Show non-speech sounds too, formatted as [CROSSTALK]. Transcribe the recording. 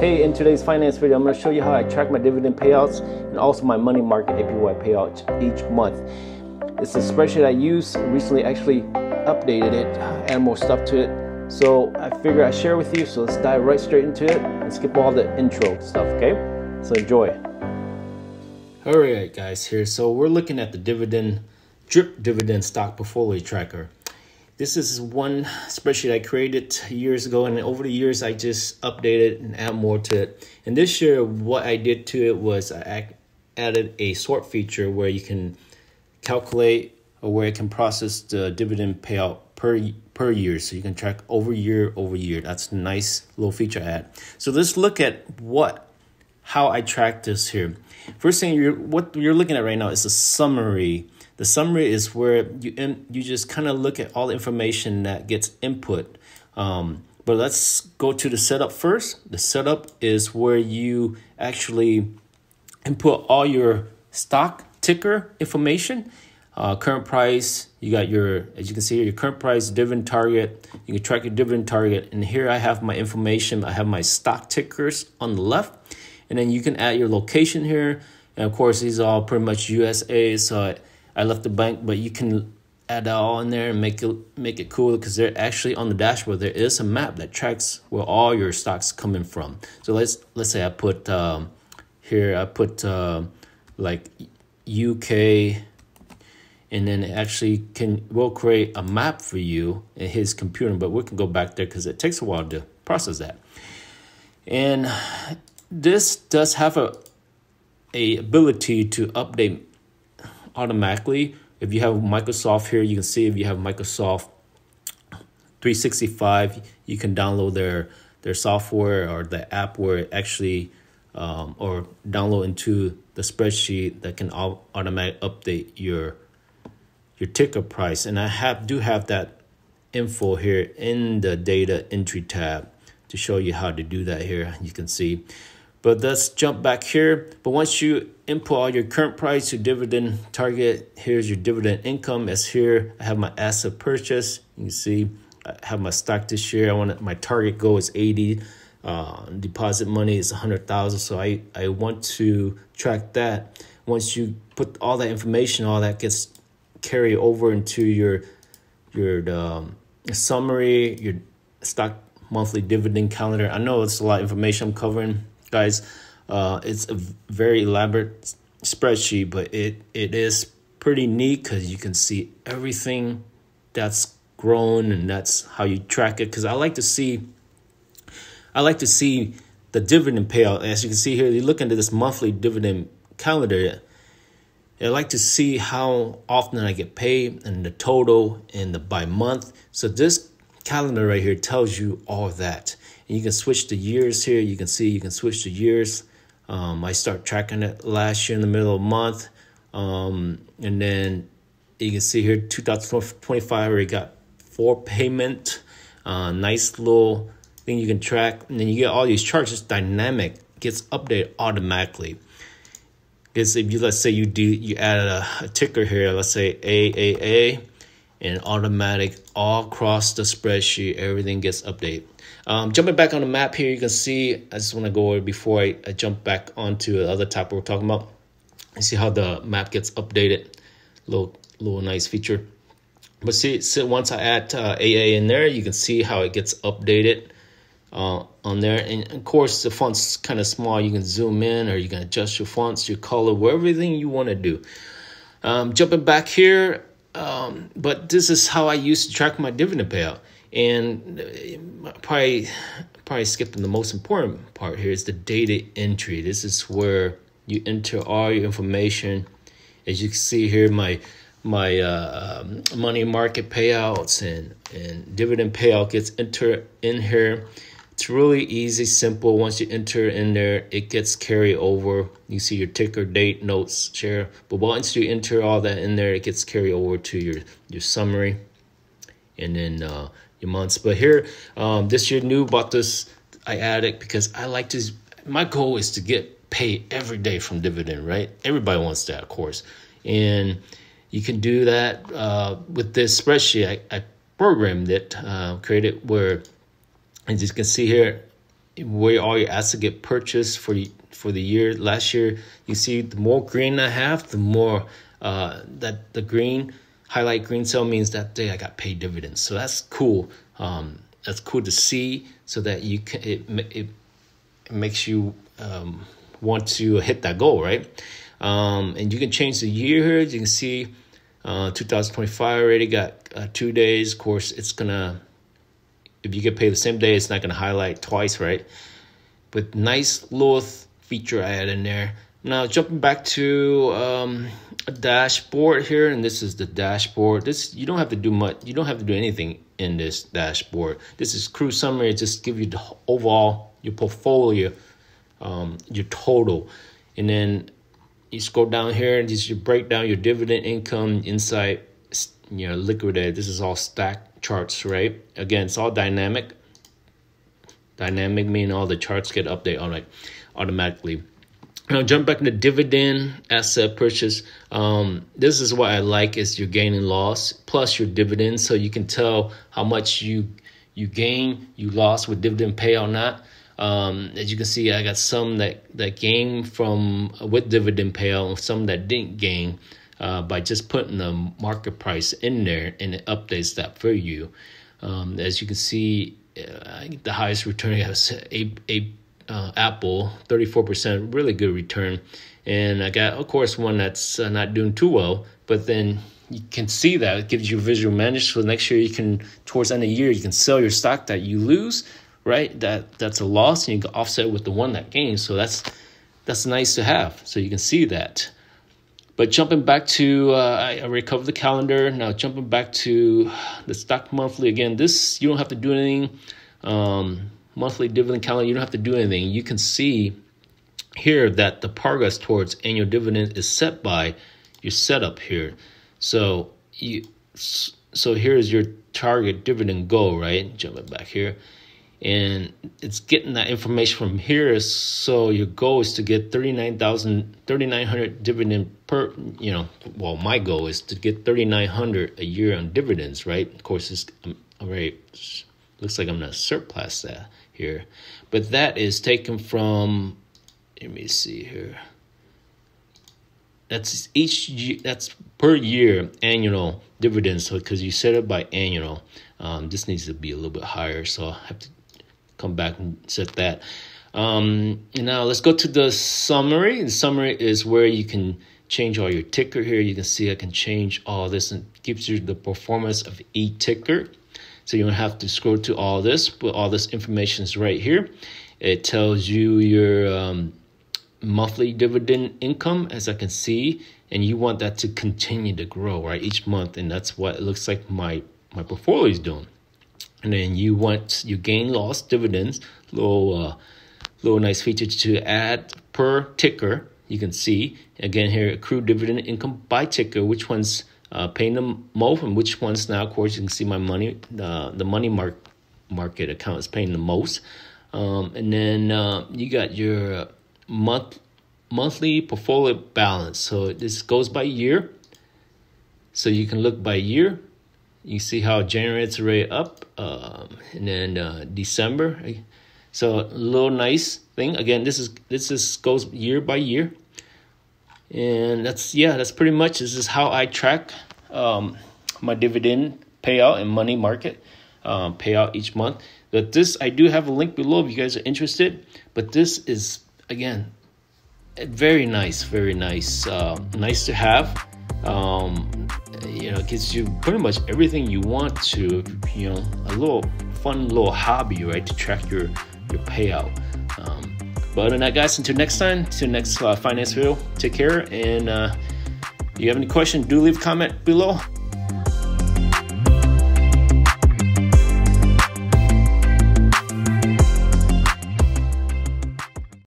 Hey, in today's finance video, I'm going to show you how I track my dividend payouts and also my money market APY payouts each month. It's a spreadsheet I use. Recently, actually updated it, add more stuff to it. So I figure I share with you. So let's dive right straight into it and skip all the intro stuff. Okay, so enjoy. All right, guys. Here, so we're looking at the dividend drip dividend stock portfolio tracker. This is one spreadsheet I created years ago, and over the years, I just updated and add more to it. And this year, what I did to it was I added a sort feature where you can calculate or where it can process the dividend payout per per year, so you can track over year over year. That's a nice little feature I add. So let's look at what how I track this here. First thing you're what you're looking at right now is a summary the summary is where you in, you just kind of look at all the information that gets input. Um, but let's go to the setup first. The setup is where you actually input all your stock ticker information, uh, current price. You got your, as you can see here, your current price, dividend target. You can track your dividend target. And here I have my information. I have my stock tickers on the left. And then you can add your location here. And of course, these are all pretty much USA. So I I left the bank, but you can add that all in there and make it make it cool because they're actually on the dashboard. There is a map that tracks where all your stocks coming from. So let's let's say I put um, here I put uh, like UK, and then it actually can will create a map for you in his computer. But we can go back there because it takes a while to process that. And this does have a a ability to update automatically. If you have Microsoft here, you can see if you have Microsoft 365, you can download their their software or the app where it actually um, or download into the spreadsheet that can automatic update your your ticker price. And I have do have that info here in the data entry tab to show you how to do that here. You can see but let's jump back here. But once you input all your current price, your dividend target, here's your dividend income. As here, I have my asset purchase. You can see I have my stock this year. I want my target goal is 80. Uh, deposit money is 100,000. So I, I want to track that. Once you put all that information, all that gets carried over into your your um, summary, your stock monthly dividend calendar. I know it's a lot of information I'm covering guys. Uh, it's a very elaborate spreadsheet, but it it is pretty neat because you can see everything that's grown and that's how you track it. Because I like to see, I like to see the dividend payout. As you can see here, you look into this monthly dividend calendar. I like to see how often I get paid and the total and the by month. So this calendar right here tells you all that. You can switch the years here. You can see you can switch the years. Um, I start tracking it last year in the middle of the month. Um, and then you can see here 2025 already got four payment. Uh, nice little thing you can track. And then you get all these charts. It's dynamic. gets updated automatically. Because if you let's say you do you add a, a ticker here, let's say AAA and automatic all across the spreadsheet, everything gets updated. Um, jumping back on the map here, you can see, I just want to go over before I, I jump back onto the other topic we're talking about. You see how the map gets updated, little little nice feature. But see, so once I add uh, AA in there, you can see how it gets updated uh, on there. And of course, the font's kind of small. You can zoom in or you can adjust your fonts, your color, everything you want to do. Um, jumping back here, um, but this is how I used to track my dividend payout. And uh, probably probably skipping the most important part here is the data entry. This is where you enter all your information. As you can see here, my my uh, um, money market payouts and and dividend payout gets entered in here. Really easy, simple. Once you enter in there, it gets carried over. You see your ticker, date, notes, share. But once you enter all that in there, it gets carried over to your your summary, and then uh, your months. But here, um, this year new about this. I added because I like to. My goal is to get paid every day from dividend. Right? Everybody wants that, of course, and you can do that uh, with this spreadsheet. I, I programmed it, uh, created where as you can see here, where all your assets get purchased for for the year. Last year, you see the more green I have, the more uh, that the green highlight green cell means that day I got paid dividends. So that's cool. Um, that's cool to see. So that you can it it, it makes you um, want to hit that goal, right? Um, and you can change the year here. You can see uh, 2025 already got uh, two days. Of course, it's gonna if you get paid the same day, it's not gonna highlight twice, right? But nice little feature I had in there. Now jumping back to um, a dashboard here, and this is the dashboard. This you don't have to do much. You don't have to do anything in this dashboard. This is crew summary. Just give you the overall your portfolio, um, your total, and then you scroll down here and just you break down your dividend income insight, you know liquidated. This is all stack charts, right? Again, it's all dynamic. Dynamic meaning all the charts get updated on like automatically. Now jump back into dividend asset purchase. Um, this is what I like is your gain and loss plus your dividends, so you can tell how much you you gain, you lost with dividend pay or not. Um, as you can see, I got some that that gain from with dividend payout, some that didn't gain uh, by just putting the market price in there, and it updates that for you. Um, as you can see, uh, the highest return [LAUGHS] has a a uh, Apple, 34%, really good return. And I got, of course, one that's uh, not doing too well, but then you can see that it gives you visual manage. So next year you can, towards the end of the year, you can sell your stock that you lose, right? That that's a loss, and you can offset with the one that gains. So that's that's nice to have. So you can see that. But jumping back to, uh, I, recovered the calendar. Now jumping back to the stock monthly again. This you don't have to do anything. Um, monthly dividend calendar, you don't have to do anything. You can see here that the progress towards annual dividend is set by your setup here. So you so here's your target dividend goal, right? Jumping back here. And it's getting that information from here. So your goal is to get 39,000, 3,900 dividend per, you know, well, my goal is to get 3,900 a year on dividends, right? Of course, it's already, looks like I'm going to surplus that here. But that is taken from, let me see here. That's each year. that's per year annual dividends. So because you set it by annual, um, this needs to be a little bit higher. So I have to come back and set that. Um, now let's go to the summary. The summary is where you can change all your ticker here. You can see I can change all this and gives you the performance of each ticker. So you don't have to scroll to all this, but all this information is right here. It tells you your um, monthly dividend income, as I can see, and you want that to continue to grow, right, each month, and that's what it looks like my my portfolio is doing. And then you want you gain loss dividends, little uh, little nice feature to add per ticker. You can see. Again here accrued dividend income by ticker, which one's uh, paying the most and which ones now of course you can see my money uh, the money mark market account is paying the most. Um, and then uh, you got your month monthly portfolio balance. So this goes by year. So you can look by year you see how January it's already up um, and then uh, December so a little nice thing. Again this is this is goes year by year. And that's yeah that's pretty much this is how i track um, my dividend payout and money market um, payout each month. But this i do have a link below if you guys are interested. But this is again very nice very nice uh, nice to have. Um, you know gives you pretty much everything you want to you know a little fun little hobby right to track your your payout um, but than that, guys, until next time, until next uh, finance video, take care. And uh, if you have any questions, do leave a comment below.